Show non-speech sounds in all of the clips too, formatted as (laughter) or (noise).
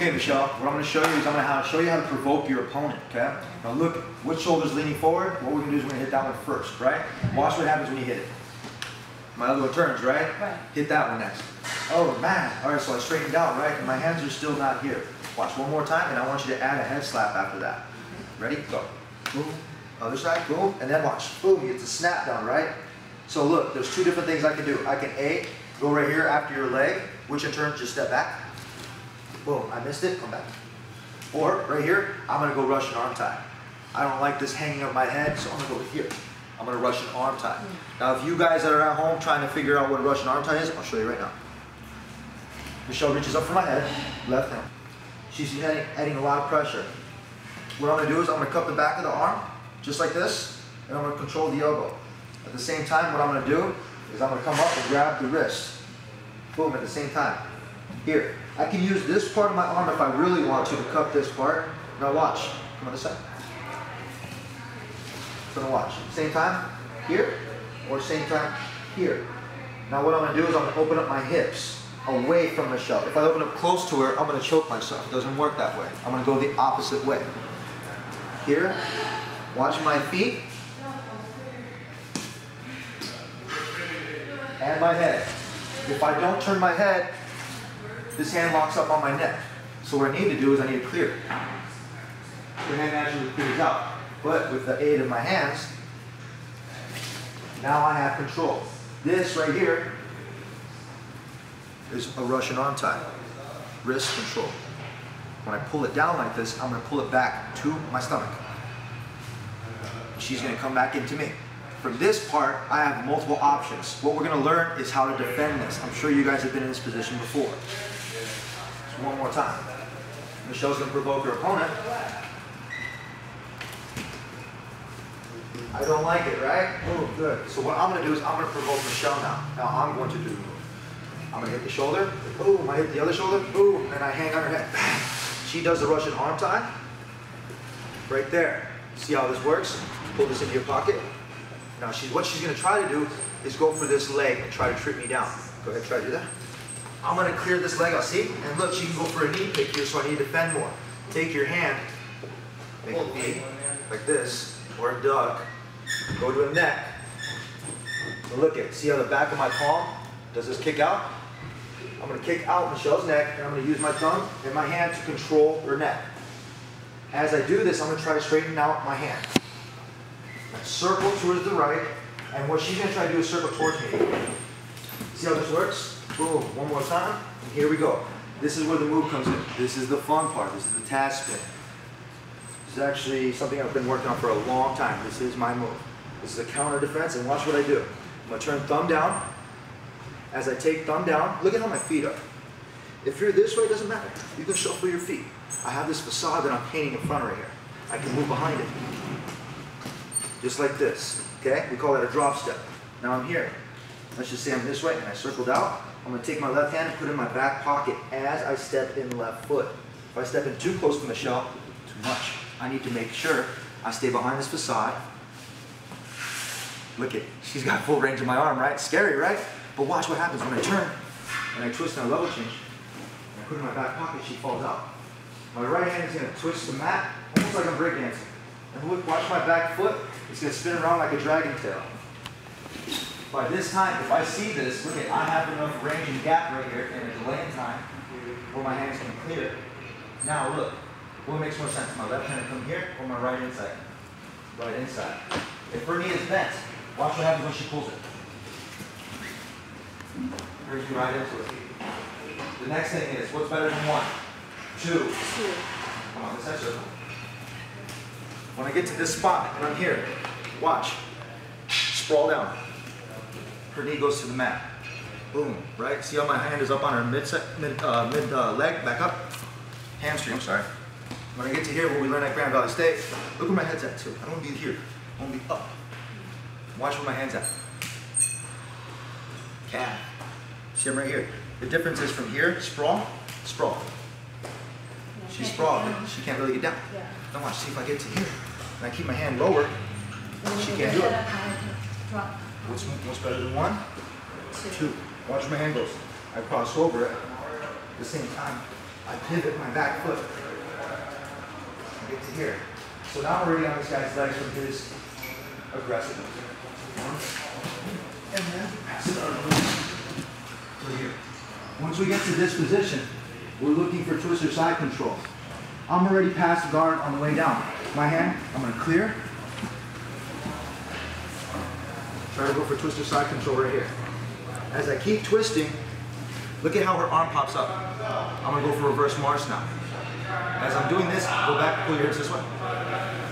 Okay, Michelle, what I'm gonna show you is I'm gonna show you how to provoke your opponent, okay? Now look, which shoulder's leaning forward? What we're gonna do is we're gonna hit that one first, right? Watch what happens when you hit it. My other one turns, right? Right. Hit that one next. Oh man, all right, so I straightened out, right? And my hands are still not here. Watch one more time, and I want you to add a head slap after that. Ready? Go. Boom. Other side, boom, and then watch. Boom, you get the snap down, right? So look, there's two different things I can do. I can A, go right here after your leg, which in turn, just step back. Boom, I missed it, come back. Or right here, I'm gonna go Russian arm tie. I don't like this hanging of my head, so I'm gonna go here. I'm gonna Russian arm tie. Hmm. Now, if you guys that are at home trying to figure out what a Russian arm tie is, I'll show you right now. Michelle reaches up for my head, left hand. She's adding, adding a lot of pressure. What I'm gonna do is I'm gonna cup the back of the arm, just like this, and I'm gonna control the elbow. At the same time, what I'm gonna do is I'm gonna come up and grab the wrist. Boom, at the same time. Here, I can use this part of my arm if I really want to to cup this part. Now watch, come on this side. Gonna watch. Same time, here, or same time, here. Now what I'm gonna do is I'm gonna open up my hips away from Michelle. If I open up close to her, I'm gonna choke myself. It doesn't work that way. I'm gonna go the opposite way. Here, watch my feet. And my head. If I don't turn my head, this hand locks up on my neck. So what I need to do is I need to clear. The hand actually clears out. But with the aid of my hands, now I have control. This right here is a Russian arm tie, wrist control. When I pull it down like this, I'm gonna pull it back to my stomach. She's gonna come back into me. For this part, I have multiple options. What we're gonna learn is how to defend this. I'm sure you guys have been in this position before. One more time. Michelle's gonna provoke her opponent. I don't like it, right? Oh, good. So what I'm gonna do is I'm gonna provoke Michelle now. Now I'm going to do the move. I'm gonna hit the shoulder, boom, I hit the other shoulder, boom, and I hang on her head. (laughs) She does the Russian arm tie. Right there. See how this works? Pull this into your pocket. Now she's what she's gonna try to do is go for this leg and try to trip me down. Go ahead, try to do that. I'm gonna clear this leg out, see? And look, she can go for a knee pick here, so I need to bend more. Take your hand, make a V, like this, or a duck, go to a neck. And look at, see how the back of my palm, does this kick out? I'm gonna kick out Michelle's neck, and I'm gonna use my thumb and my hand to control her neck. As I do this, I'm gonna try to straighten out my hand. Circle towards the right, and what she's gonna try to do is circle towards me. See how this works? Boom, one more time, and here we go. This is where the move comes in. This is the fun part, this is the Taz spin. This is actually something I've been working on for a long time. This is my move. This is a counter defense, and watch what I do. I'm gonna turn thumb down. As I take thumb down, look at how my feet are. If you're this way, it doesn't matter. You can shuffle your feet. I have this facade that I'm painting in front right here. I can move behind it. Just like this, okay? We call that a drop step. Now I'm here. Let's just say I'm this way and I circled out. I'm gonna take my left hand and put it in my back pocket as I step in left foot. If I step in too close to Michelle, too much. I need to make sure I stay behind this facade. Look at, she's got full range of my arm, right? Scary, right? But watch what happens when I turn and I twist and I level change. And I put it in my back pocket, she falls out. My right hand is gonna twist the mat, almost like I'm breakdancing. And look, watch my back foot, it's gonna spin around like a dragon tail. By this time, if I see this, look at, I have enough range and gap right here and a delay in time where my hands can clear it. Now look, what makes more sense? My left hand come here or my right inside? Right inside. If her knee is bent, watch what happens when she pulls it. Brings you right into it. The next thing is, what's better than one? Two. Two. Come on, this side circle. When I get to this spot, and I'm here, watch. Sprawl down. Her knee goes to the mat. Boom, right? See how my hand is up on her mid, mid, uh, mid uh, leg, back up? Hamstring, I'm sorry. When I get to here, what we learn at Grand Valley State, look where my head's at too. I don't want to be here. I want to be up. Watch where my hand's at. Calf. See, I'm right here. The difference is from here, sprawl, sprawl. She's sprawled. She can't really get down. Yeah. Now watch, see if I get to here. And I keep my hand lower. She can't do it. Drop. What's, what's better than one? Two. Two. Watch my hand goes. I cross over it. At the same time, I pivot my back foot. I get to here. So now I'm already on this guy's legs from his aggressiveness. And then pass it on to here. Once we get to this position, we're looking for twister side control. I'm already past guard on the way down. My hand, I'm gonna clear. Try to go for twister side control right here. As I keep twisting, look at how her arm pops up. I'm gonna go for reverse Marce now. As I'm doing this, go back, pull your hips this way.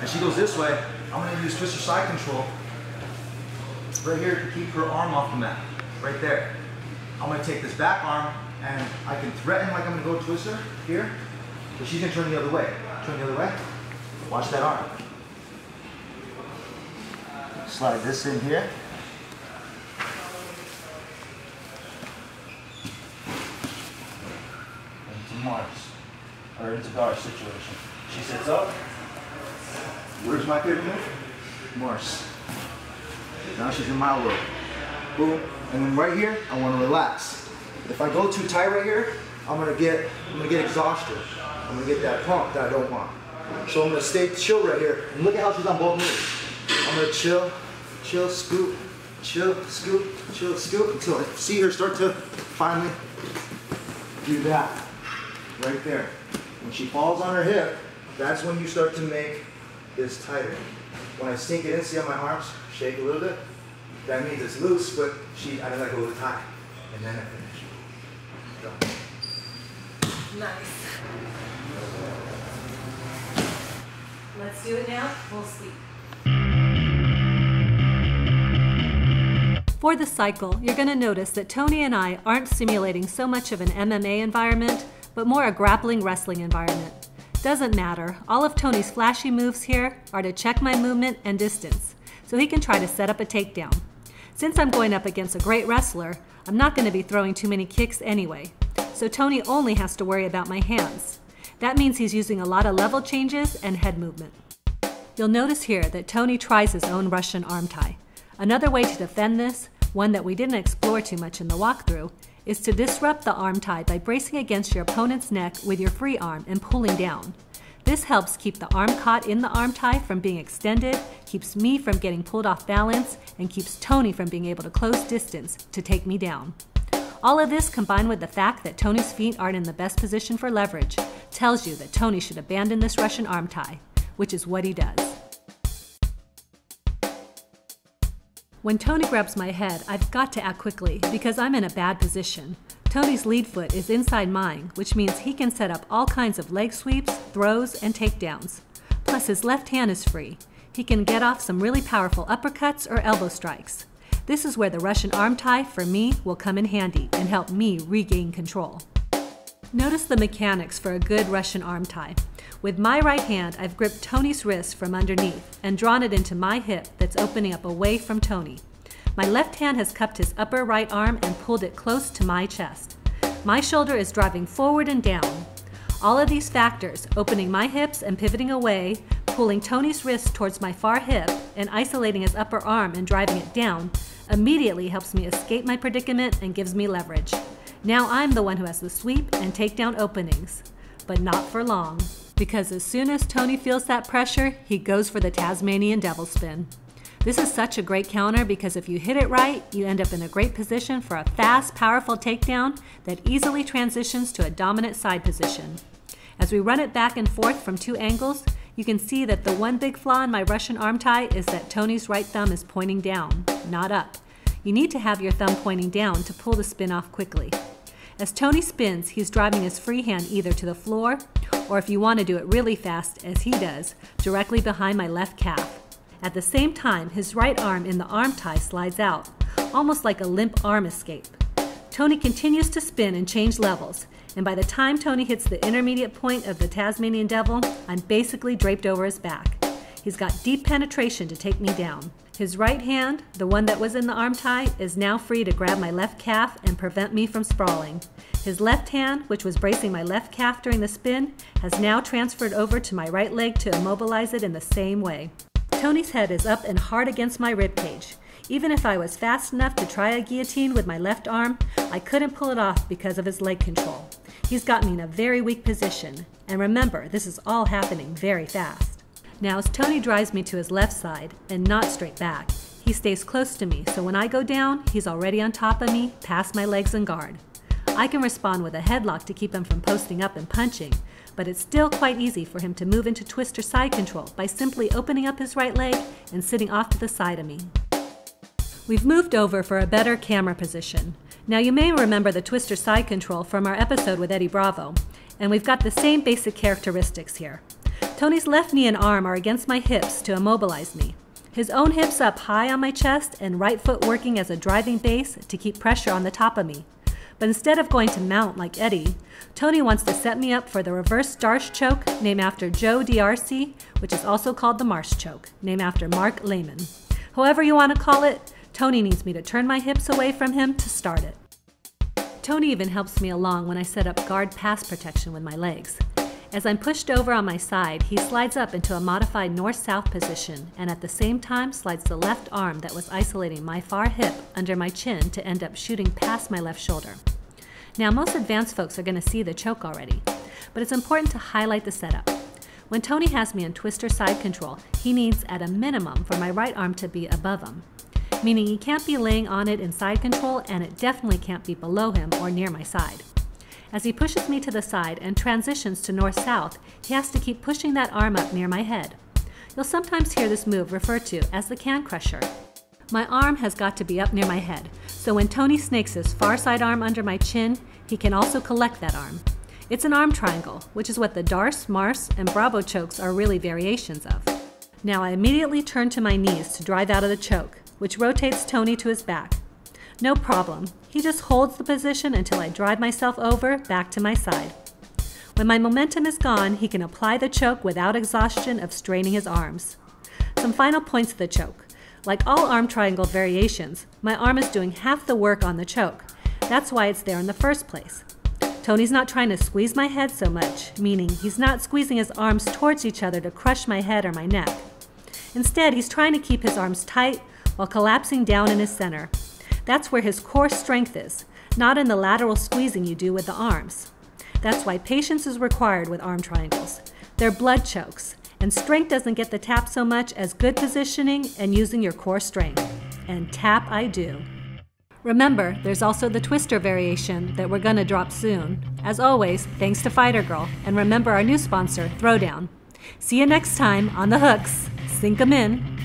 And she goes this way, I'm gonna use twister side control right here to keep her arm off the mat, right there. I'm gonna take this back arm and I can threaten like I'm gonna go twist her here, but she's gonna turn the other way. Turn the other way. Watch that arm. Slide this in here. Marce, or into guard situation. She sits up. Where's my favorite move? Marce. Now she's in my world. Boom. And then right here, I want to relax. If I go too tight right here, I'm gonna get I'm gonna get exhausted. I'm gonna get that pump that I don't want. So I'm gonna stay chill right here. And look at how she's on both knees. I'm gonna chill, chill, scoop, chill, scoop, chill, scoop until I see her start to finally do that. Right there. When she falls on her hip, that's when you start to make this tighter. When I sink it in, see how my arms shake a little bit? That means it's loose, but she, I let go of the tie. And then I finish. Go. Nice. Let's do it now. We'll sleep. For the cycle, you're going to notice that Tony and I aren't simulating so much of an MMA environment, but more a grappling wrestling environment. Doesn't matter, all of Tony's flashy moves here are to check my movement and distance, so he can try to set up a takedown. Since I'm going up against a great wrestler, I'm not going to be throwing too many kicks anyway, so Tony only has to worry about my hands. That means he's using a lot of level changes and head movement. You'll notice here that Tony tries his own Russian arm tie. Another way to defend this, one that we didn't explore too much in the walkthrough, is to disrupt the arm tie by bracing against your opponent's neck with your free arm and pulling down. This helps keep the arm caught in the arm tie from being extended, keeps me from getting pulled off balance, and keeps Tony from being able to close distance to take me down. All of this combined with the fact that Tony's feet aren't in the best position for leverage tells you that Tony should abandon this Russian arm tie, which is what he does. When Tony grabs my head, I've got to act quickly because I'm in a bad position. Tony's lead foot is inside mine, which means he can set up all kinds of leg sweeps, throws, and takedowns. Plus, his left hand is free. He can get off some really powerful uppercuts or elbow strikes. This is where the Russian arm tie, for me, will come in handy and help me regain control. Notice the mechanics for a good Russian arm tie. With my right hand, I've gripped Tony's wrist from underneath and drawn it into my hip that's opening up away from Tony. My left hand has cupped his upper right arm and pulled it close to my chest. My shoulder is driving forward and down. All of these factors, opening my hips and pivoting away, pulling Tony's wrist towards my far hip, and isolating his upper arm and driving it down, immediately helps me escape my predicament and gives me leverage. Now I'm the one who has the sweep and takedown openings. But not for long, because as soon as Tony feels that pressure, he goes for the Tasmanian Devil Spin. This is such a great counter because if you hit it right, you end up in a great position for a fast, powerful takedown that easily transitions to a dominant side position. As we run it back and forth from two angles, you can see that the one big flaw in my Russian arm tie is that Tony's right thumb is pointing down, not up. You need to have your thumb pointing down to pull the spin off quickly. As Tony spins, he's driving his free hand either to the floor, or if you want to do it really fast, as he does, directly behind my left calf. At the same time, his right arm in the arm tie slides out, almost like a limp arm escape. Tony continues to spin and change levels, and by the time Tony hits the intermediate point of the Tasmanian Devil, I'm basically draped over his back. He's got deep penetration to take me down. His right hand, the one that was in the arm tie, is now free to grab my left calf and prevent me from sprawling. His left hand, which was bracing my left calf during the spin, has now transferred over to my right leg to immobilize it in the same way. Tony's head is up and hard against my ribcage. Even if I was fast enough to try a guillotine with my left arm, I couldn't pull it off because of his leg control. He's got me in a very weak position. And remember, this is all happening very fast. Now, as Tony drives me to his left side and not straight back, he stays close to me, so when I go down, he's already on top of me, past my legs and guard. I can respond with a headlock to keep him from posting up and punching, but it's still quite easy for him to move into twister side control by simply opening up his right leg and sitting off to the side of me. We've moved over for a better camera position. Now you may remember the twister side control from our episode with Eddie Bravo, and we've got the same basic characteristics here. Tony's left knee and arm are against my hips to immobilize me. His own hips up high on my chest and right foot working as a driving base to keep pressure on the top of me. But instead of going to mount like Eddie, Tony wants to set me up for the reverse D'Arce choke named after Joe D'Arce, which is also called the Marce choke, named after Mark Laimon. However you want to call it, Tony needs me to turn my hips away from him to start it. Tony even helps me along when I set up guard pass protection with my legs. As I'm pushed over on my side, he slides up into a modified north-south position and at the same time slides the left arm that was isolating my far hip under my chin to end up shooting past my left shoulder. Now, most advanced folks are going to see the choke already, but it's important to highlight the setup. When Tony has me in twister side control, he needs at a minimum for my right arm to be above him meaning he can't be laying on it in side control and it definitely can't be below him or near my side. As he pushes me to the side and transitions to north-south, he has to keep pushing that arm up near my head. You'll sometimes hear this move referred to as the can crusher. My arm has got to be up near my head, so when Tony snakes his far side arm under my chin, he can also collect that arm. It's an arm triangle, which is what the D'Arce, Marce, and Bravo chokes are really variations of. Now I immediately turn to my knees to drive out of the choke, which rotates Tony to his back. No problem. He just holds the position until I drive myself over back to my side. When my momentum is gone, he can apply the choke without exhaustion of straining his arms. Some final points of the choke. Like all arm triangle variations, my arm is doing half the work on the choke. That's why it's there in the first place. Tony's not trying to squeeze my head so much, meaning he's not squeezing his arms towards each other to crush my head or my neck. Instead, he's trying to keep his arms tight while collapsing down in his center. That's where his core strength is, not in the lateral squeezing you do with the arms. That's why patience is required with arm triangles. They're blood chokes, and strength doesn't get the tap so much as good positioning and using your core strength. And tap I do. Remember, there's also the twister variation that we're gonna drop soon. As always, thanks to Fighter Girl, and remember our new sponsor, Throwdown. See you next time on the hooks. Sink 'em in.